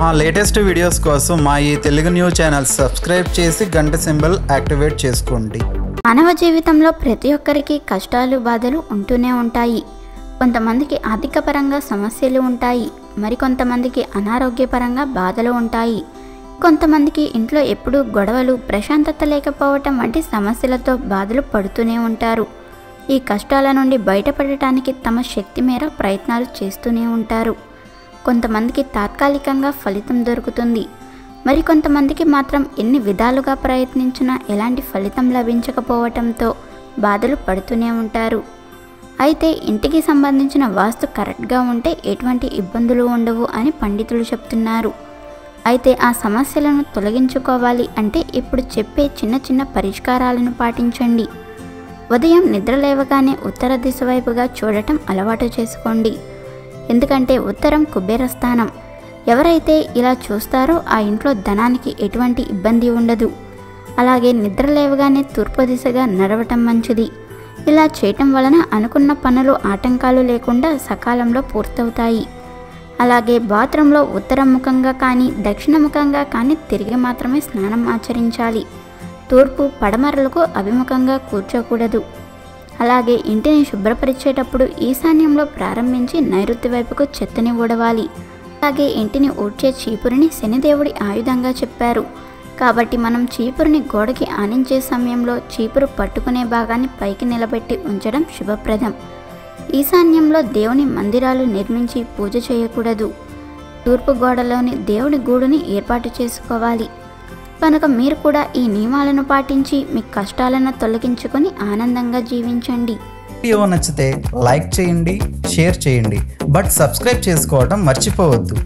మా latest videos కోసం మా ఈ తెలుగు న్యూస్ ఛానల్ సబ్స్క్రైబ్ చేసి గంట సింబల్ యాక్టివేట్ చేసుకోండి. మానవ జీవితంలో ప్రతి ఒక్కరికి కష్టాలు బాధలు ఉంటూనే ఉంటాయి. కొంతమందికి ఆర్థికపరంగా సమస్యలు ఉంటాయి. మరికొంతమందికి అనారోగ్యపరంగా బాధలు ఉంటాయి. కొంతమందికి ఇంట్లో ఎప్పుడూ గొడవలు ప్రశాంతత లేకపోవటం వంటి సమస్యలతో బాధలు పడుతూనే ఉంటారు. ఈ కష్టాల నుండి బయటపడటానికి తమ శక్తి మేర ప్రయత్నాలు చేస్తూనే ఉంటారు. కొంతమందికి తాత్కాలికంగా ఫలితం దొరుకుతుంది. మరికొంతమందికి మాత్రం ఎన్ని విధాలుగా ప్రయత్నించినా ఎలాంటి ఫలితం లభించకపోవటంతో బాధలు పడుతూనే ఉంటారు. అయితే ఇంటికి సంబంధించిన వాస్తు కరెక్ట్గా ఉంటే ఎటువంటి ఇబ్బందులు ఉండవు అని పండితులు చెప్తున్నారు. అయితే ఆ సమస్యలను తొలగించుకోవాలి అంటే ఇప్పుడు చెప్పే చిన్న చిన్న పరిష్కారాలను పాటించండి. ఉదయం నిద్ర లేవగానే ఉత్తర దిశ వైపుగా చూడటం అలవాటు చేసుకోండి. ఎందుకంటే ఉత్తరం కుబేర స్థానం. ఎవరైతే ఇలా చూస్తారో ఆ ఇంట్లో ధనానికి ఎటువంటి ఇబ్బంది ఉండదు. అలాగే నిద్ర లేవగానే తూర్పు దిశగా నడవటం మంచిది. ఇలా చేయటం వలన అనుకున్న పనులు ఆటంకాలు లేకుండా సకాలంలో పూర్తవుతాయి. అలాగే బాత్రూంలో ఉత్తరముఖంగా కానీ దక్షిణ ముఖంగా కానీ తిరిగి మాత్రమే స్నానం ఆచరించాలి. తూర్పు పడమరలకు అభిముఖంగా కూర్చోకూడదు. అలాగే ఇంటిని శుభ్రపరిచేటప్పుడు ఈశాన్యంలో ప్రారంభించి నైరుతి వైపుకు చెత్తని ఊడవాలి. అలాగే ఇంటిని ఊడ్చే చీపురిని శనిదేవుడి ఆయుధంగా చెప్పారు. కాబట్టి మనం చీపురుని గోడకి ఆనించే సమయంలో చీపురు పట్టుకునే భాగాన్ని పైకి నిలబెట్టి ఉంచడం శుభప్రదం. ఈశాన్యంలో దేవుని మందిరాలు నిర్మించి పూజ చేయకూడదు. తూర్పు గోడలోని దేవుడి గూడుని ఏర్పాటు చేసుకోవాలి. కనుక మీరు కూడా ఈ నియమాలను పాటించి మీ కష్టాలను తొలగించుకొని ఆనందంగా జీవించండి. వీడియో నచ్చితే లైక్ చేయండి షేర్ చేయండి. బట్ సబ్స్క్రైబ్ చేసుకోవడం మర్చిపోవద్దు.